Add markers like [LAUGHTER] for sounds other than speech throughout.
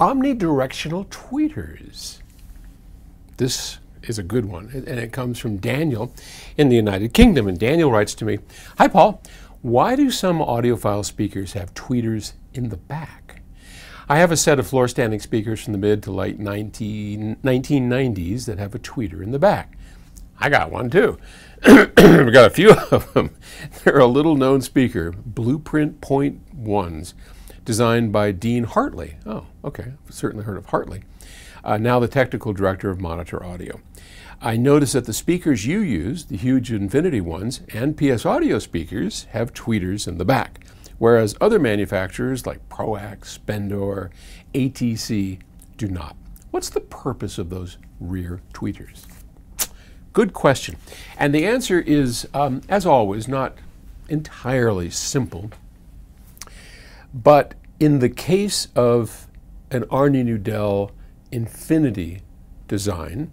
Omnidirectional tweeters. This is a good one, and it comes from Daniel in the United Kingdom. And Daniel writes to me Hi, Paul. Why do some audiophile speakers have tweeters in the back? I have a set of floor standing speakers from the mid to late 19, 1990s that have a tweeter in the back. I got one too. [CLEARS THROAT] We've got a few of them. They're a little known speaker, Blueprint Point Ones designed by Dean Hartley. Oh, okay, I've certainly heard of Hartley. Uh, now the technical director of Monitor Audio. I notice that the speakers you use, the huge Infinity ones, and PS Audio speakers have tweeters in the back, whereas other manufacturers like ProAc, Spendor, ATC do not. What's the purpose of those rear tweeters? Good question. And the answer is, um, as always, not entirely simple. But in the case of an Arnie Nudell Infinity design,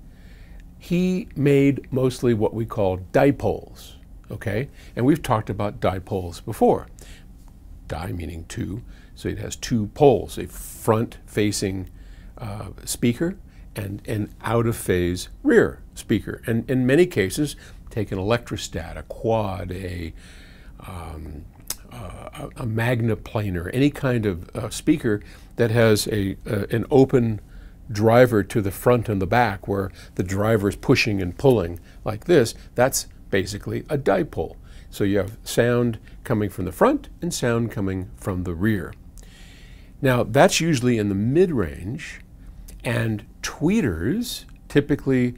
he made mostly what we call dipoles, okay? And we've talked about dipoles before. Di meaning two, so it has two poles, a front-facing uh, speaker and an out-of-phase rear speaker. And in many cases, take an electrostat, a quad, a um, uh, a Magneplanar, any kind of uh, speaker that has a, uh, an open driver to the front and the back where the driver is pushing and pulling like this, that's basically a dipole. So you have sound coming from the front and sound coming from the rear. Now that's usually in the mid-range and tweeters typically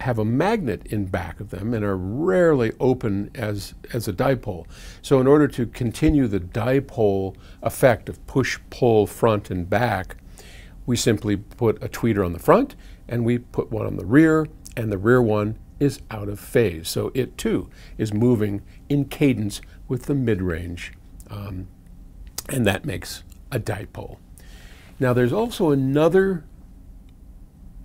have a magnet in back of them and are rarely open as, as a dipole. So in order to continue the dipole effect of push-pull front and back, we simply put a tweeter on the front and we put one on the rear and the rear one is out of phase. So it too is moving in cadence with the mid-range um, and that makes a dipole. Now there's also another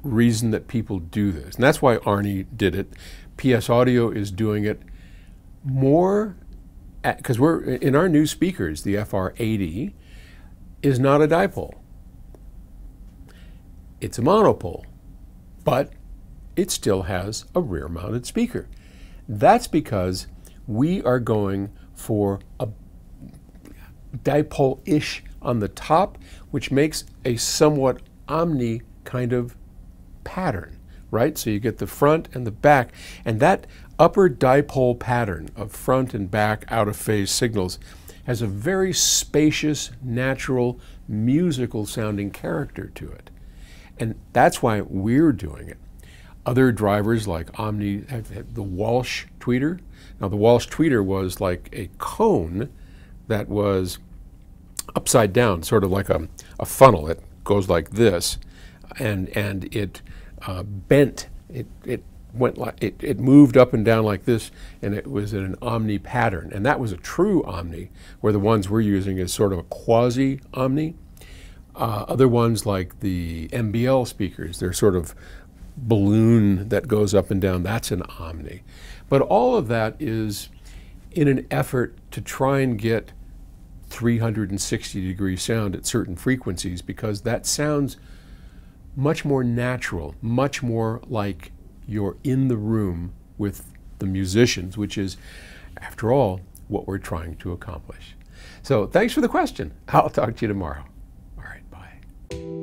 reason that people do this. And that's why Arnie did it. PS Audio is doing it more because we're in our new speakers, the FR80 is not a dipole. It's a monopole, but it still has a rear mounted speaker. That's because we are going for a dipole-ish on the top, which makes a somewhat omni kind of pattern, right? So you get the front and the back, and that upper dipole pattern of front and back out of phase signals has a very spacious, natural, musical sounding character to it. And that's why we're doing it. Other drivers like Omni, the Walsh tweeter. Now, the Walsh tweeter was like a cone that was upside down, sort of like a, a funnel. It goes like this, and, and it uh, bent. It, it went like it, it moved up and down like this, and it was in an omni pattern. And that was a true omni, where the ones we're using is sort of a quasi omni. Uh, other ones like the MBL speakers, they're sort of balloon that goes up and down. That's an omni. But all of that is in an effort to try and get 360 degree sound at certain frequencies because that sounds much more natural, much more like you're in the room with the musicians, which is, after all, what we're trying to accomplish. So thanks for the question. I'll talk to you tomorrow. All right, bye.